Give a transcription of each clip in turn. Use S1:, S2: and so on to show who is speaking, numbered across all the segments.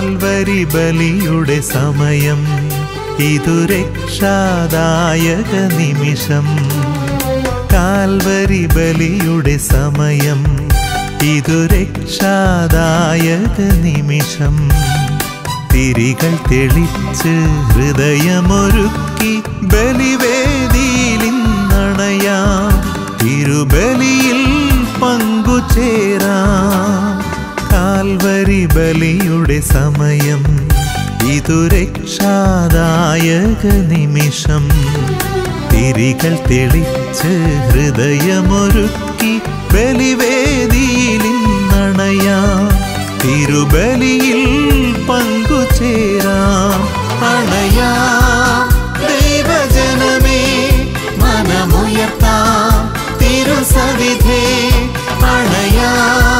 S1: Calvary ബലിയുടെ സമയം. ഇതു രക്ഷാദായക നിമിഷം. കാൽവരി ബലിയുടെ സമയം. ഇതു രക്ഷാദായക നിമിഷം. തിരികൾ തെളിച്ച് ഹൃദയമൊരുക്കി ബലിവേദിയിൽ നണയാം. തിരുബലിയിൽ പങ്കുചേരാം. കാൽവരി ബലിയുടെ സമയം. ഇതു രക്ഷാദായക നിമിഷം. തിരികൾ തെളിച്ച് ഹൃദയമൊരുക്കി ബലിവേദിയിൽ നണയാ. തിരുബലിയിൽ പങ്കുചേരാം. അണയാം. ദൈവജനമേ മനമുയർത്താം. തിരുസവിധേ അണയാം.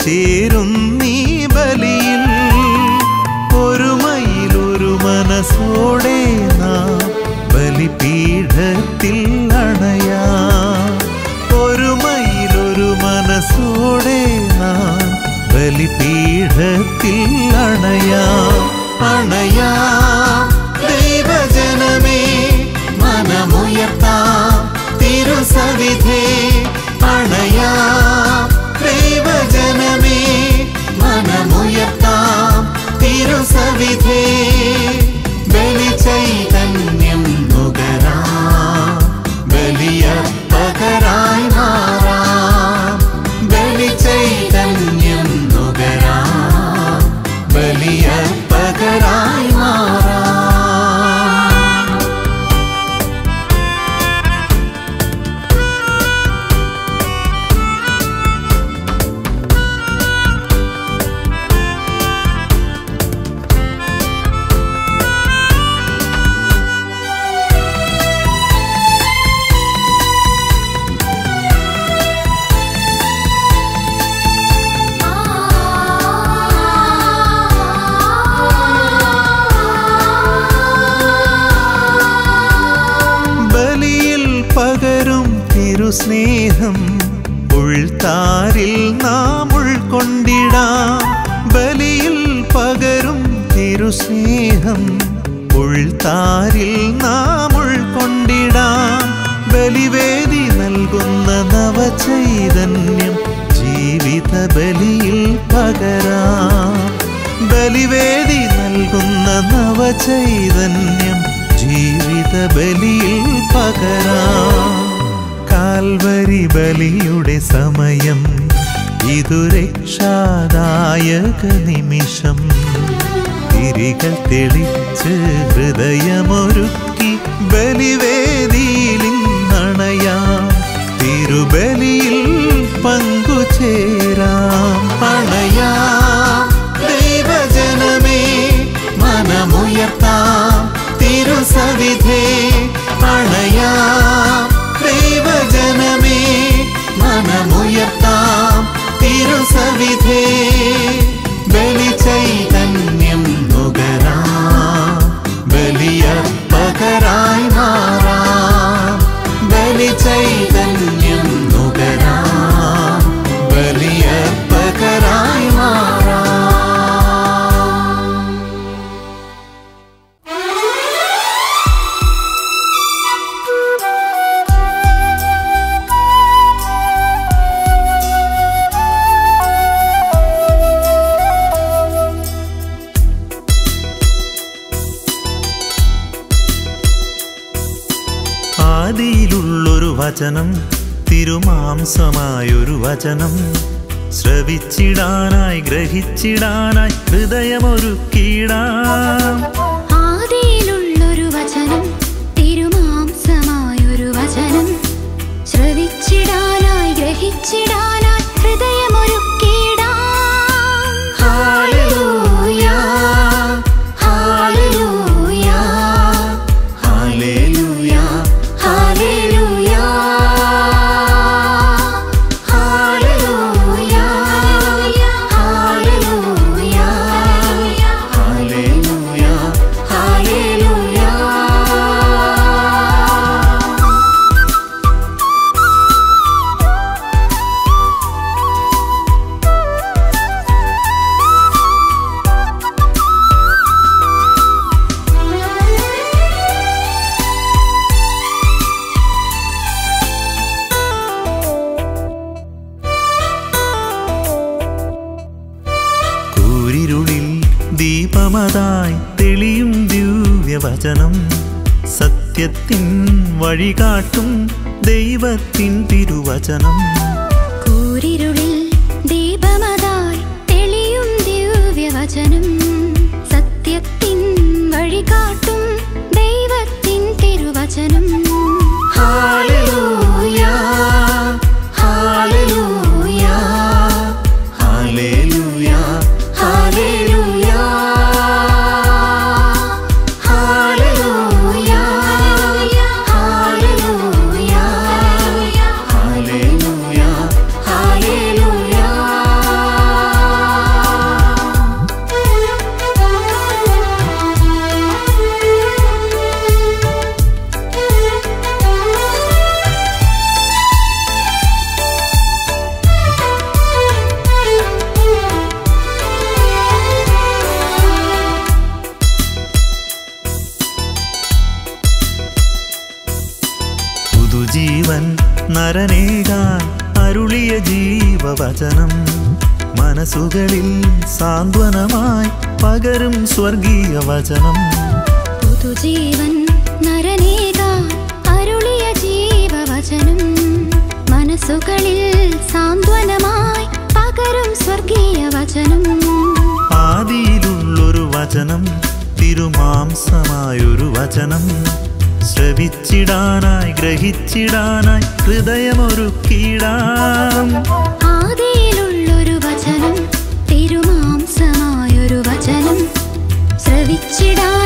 S1: നിറചേരും നീ ബലിയിൽ. ഒരുമയിൽ ഒരു മനസ്സോടെ ബലിപീഠത്തിൽ അണയാ. ഒരുമയിൽ ഒരു മനസ്സോടെ ബലിപീഠത്തിൽ അണയാ. അണയാം തിരുസ്നേഹം ഉൾത്താരിൽ നാം ഉൾക്കൊണ്ടിടാം. ബലിയിൽ പകരും തിരുസ്നേഹം ഉൾത്താരിൽ നാം ഉൾക്കൊണ്ടിടാം. ബലിവേദി നൽകുന്ന നവചൈതന്യം ജീവിത ബലിയിൽ പകരാം. ബലിവേദി നൽകുന്ന നവചൈതന്യം ജീവിത ബലിയിൽ പകരാം. കാൽവരി ബലിയുടെ സമയം. ഇതു രക്ഷാദായക നിമിഷം. തിരികൾ തെളിച്ച് ഹൃദയമൊരുക്കി ബലിവേദിയിലും നണയാം. തിരുബലിയിൽ പങ്കുചേരാം. അണയാം വചനം ശ്രവിച്ചിടാനായി ഗ്രഹിച്ചിടാനായി ഹൃദയമൊരുക്കിടാം സത്യത്തിൻ വഴികാട്ടും ദൈവത്തിൻ തിരുവചനം. പുതുജീവൻ നരനേകാൻ അരുളിയ ജീവവചനം. മനസ്സുകളിൽ സാന്ത്വനമായി പകരും സ്വർഗീയ വചനം.
S2: പുതുജീവൻ നരനേകാൻ അരുളിയ ജീവവചനം. മനസ്സുകളിൽ സാന്ത്വനമായി പകരും സ്വർഗീയ വചനം.
S1: ആദിയിലുള്ളൊരു വചനം തിരുമാംസമായൊരു വചനം. ശ്രവിച്ചിടാനായി ഗ്രഹിച്ചിടാനായി ഹൃദയമൊരുക്കിടാം
S2: ആദിയിലുള്ളൊരു വചനം തിരുമാംസമായൊരു വചനം ശ്രവിച്ചിടാനായി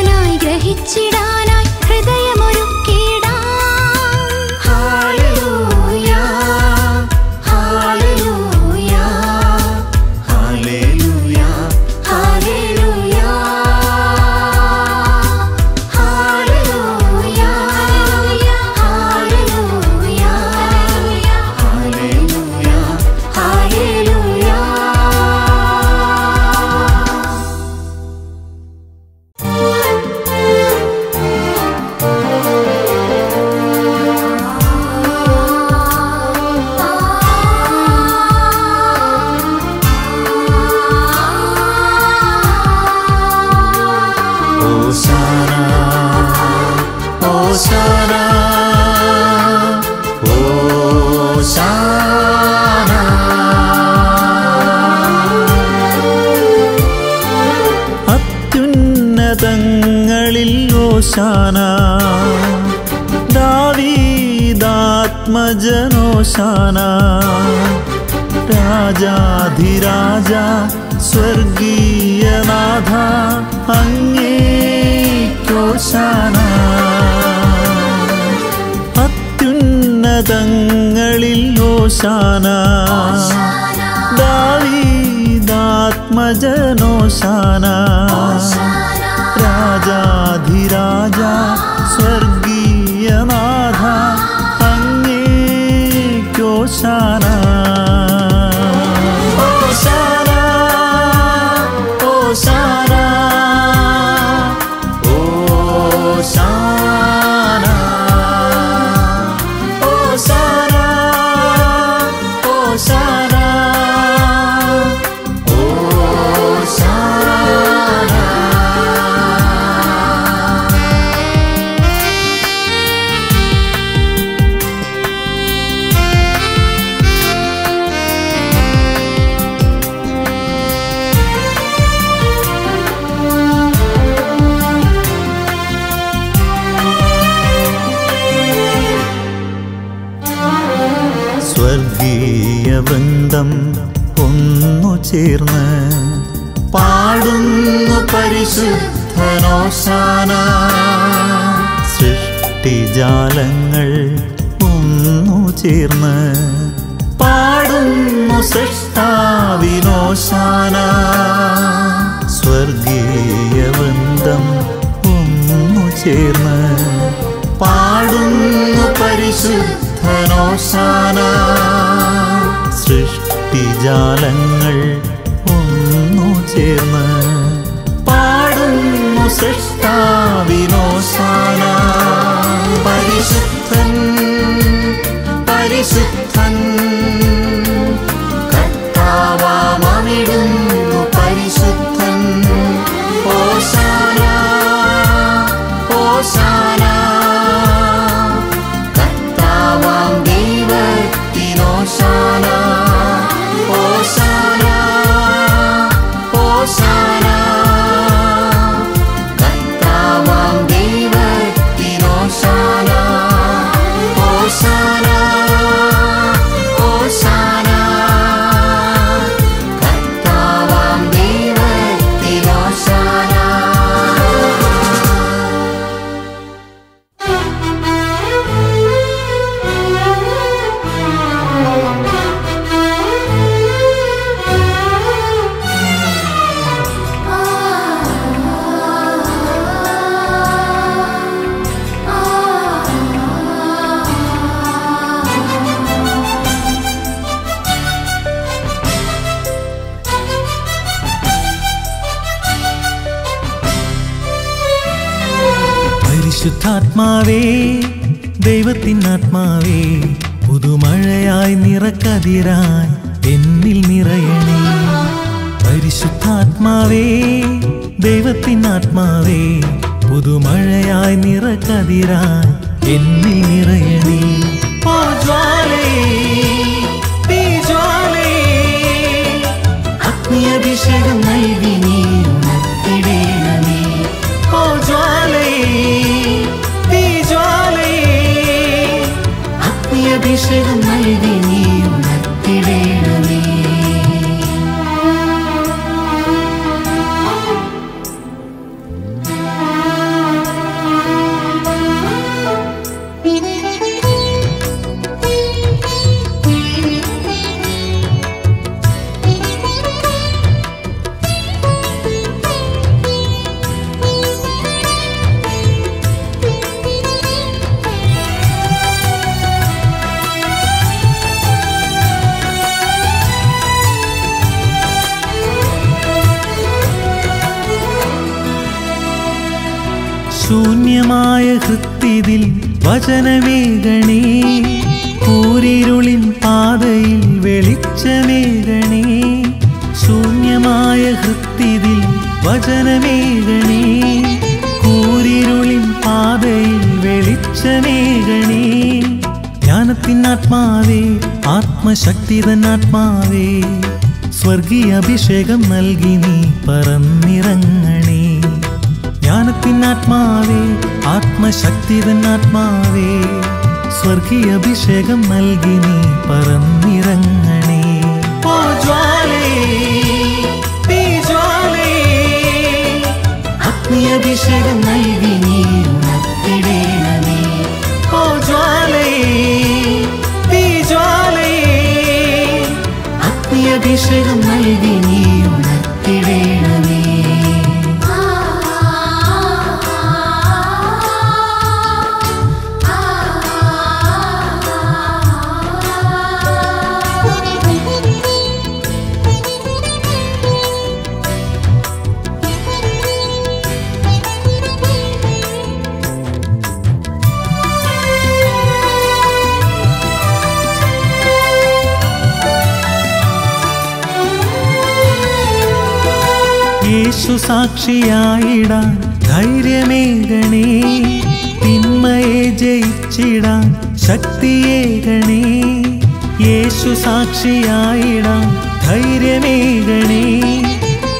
S1: शाना दावी दावीदात्मजनो शाना राजाधिराजा स्वर्गीय नाधा अंगे को शाना अत्युन्नतंगलिलो शाना दावीदात्मजनो शाना
S2: राजा
S1: राजा स्वर्ग
S2: സൃഷ്ടിജാലങ്ങൾ ഒന്നു ചേർന്ന്
S1: പാടുന്നു സൃഷ്ടാവിനോശാന
S2: സ്വർഗീയ വൃന്ദം ഒന്നു ചേർന്ന്
S1: പാടുന്നു പരിശുദ്ധനോശാന
S2: സൃഷ്ടിജാലങ്ങൾ ഒന്നു ചേർന്ന്
S1: പാടുന്നു സൃഷ്ടാവിനോശാന
S2: പരിശുദ്ധാത്മാവേ ദൈവത്തിനാത്മാവേ പുതുമഴയായി നിറക്കതിരായി എന്നിൽ നിറയണേ. പരിശുദ്ധാത്മാവേ ദൈവത്തിൻ ആത്മാവേ പുതുമഴയായി നിറക്കതിരായി എന്നിൽ നിറയണേ. വചനമേകണേ കൂരിരുളിൻ പാതയിൽ വെളിച്ചമേ ഗണി ശൂന്യമായ ഹൃത്തിതിൽ ഗണി കൂരിരുളിൻ പാതയിൽ വെളിച്ചമേ വെളിച്ചമേകണേ. ജ്ഞാനത്തിനാത്മാവേ ആത്മശക്തിതനാത്മാവേ സ്വർഗീയ അഭിഷേകം നൽകി നീ പറന്നിറങ്ങണേ. ജ്ഞാനത്തിനാത്മാവേ ആത്മശക്തിതനാത്മാവേ സ്വർഗീയ അഭിഷേകം നൽകി നീ പറന്നിറങ്ങണേ. ഓ ജ്വാലേ
S1: അഗ്നിയഭിഷേകം നൽകി നീ ഉണർത്തിടേണമേ.
S2: ഓ ജ്വാലേ ജ്വാലേ
S1: അഗ്നിയഭിഷേകം നൽകി
S2: യേശു സാക്ഷിയായിടാൻ ധൈര്യമേകണേ തിന്മയെ ജയിച്ചിടാൻ ശക്തിയേകണേ യേശു സാക്ഷിയായിടാൻ ധൈര്യമേകണേ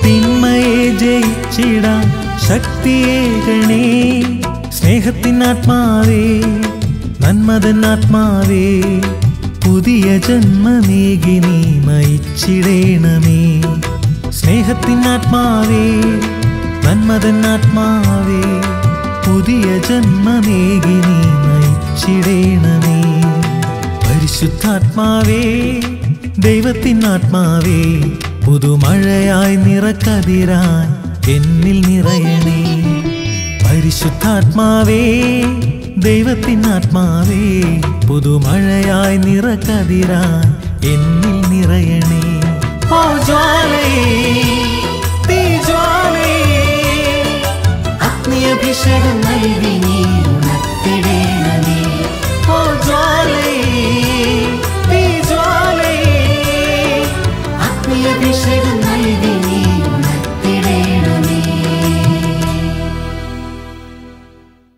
S2: തിന്മയെ ജയിച്ചിടാൻ ശക്തിയേകണേ സ്നേഹത്തിനാത്മാവേ നന്മതനാത്മാവേ പുതിയ ജന്മമേകി നീ നയിച്ചിടേണമേ നന്മതൻ ആത്മാവേ പുതിയ ജന്മമേകി നീ നയിച്ചിടേണമേ പരിശുദ്ധാത്മാവേ ദൈവത്തിനാത്മാവേ പുതുമഴയായി നിറക്കതിരാൻ എന്നിൽ നിറയണേ. പരിശുദ്ധാത്മാവേ ദൈവത്തിനാത്മാവേ പുതുമഴയായി നിറക്കതിരാൻ എന്നിൽ നിറയണേ. അഗ്നി അഭിഷേകം നൽകി നീ
S1: ഉണർത്തിടേണമേ ഓ ജ്വാലേ